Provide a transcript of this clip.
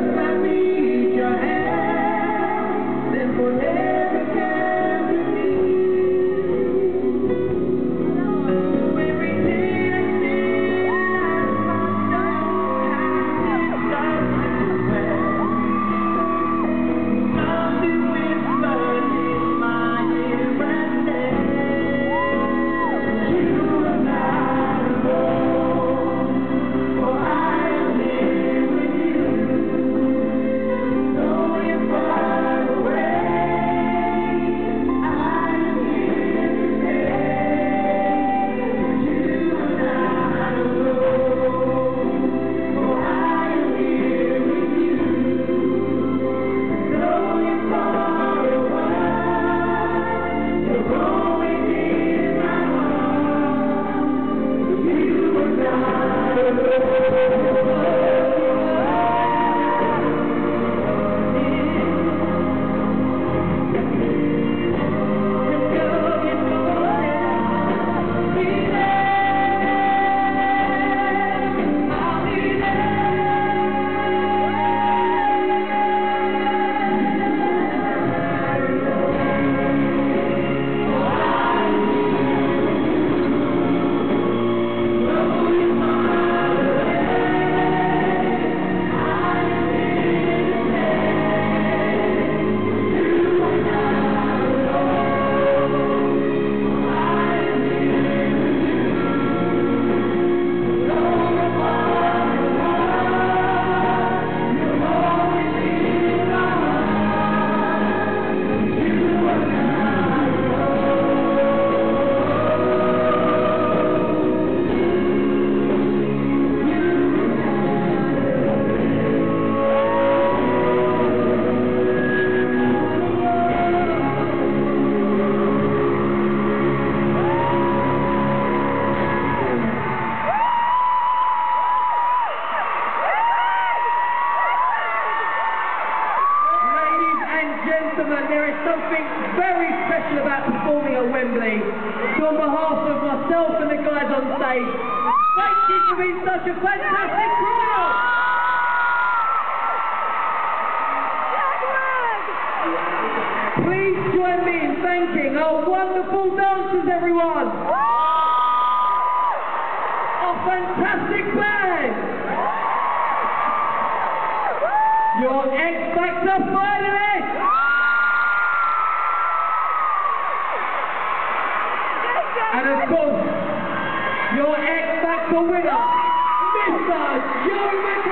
Let me Assembly. So on behalf of myself and the guys on stage, thank you for being such a fantastic crowd! Please join me in thanking our wonderful dancers, everyone! Our fantastic band! Factor winner, Mr. Joe McElderry.